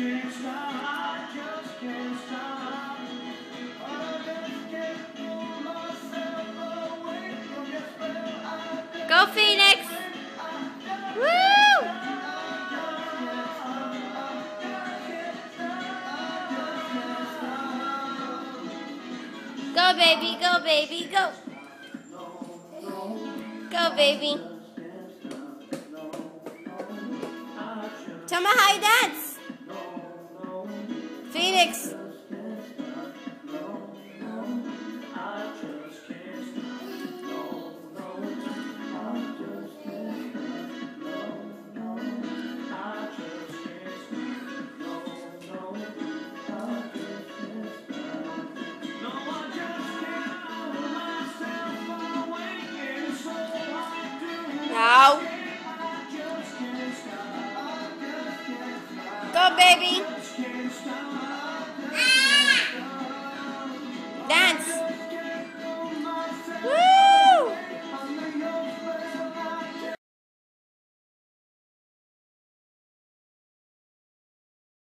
can't stop. I just can't stop. Oh, I just can't pull myself away from your spell. I just Go Phoenix! Woo! Go baby, go baby, go! Go baby! Tell me how you dance! Do. Now! Go baby!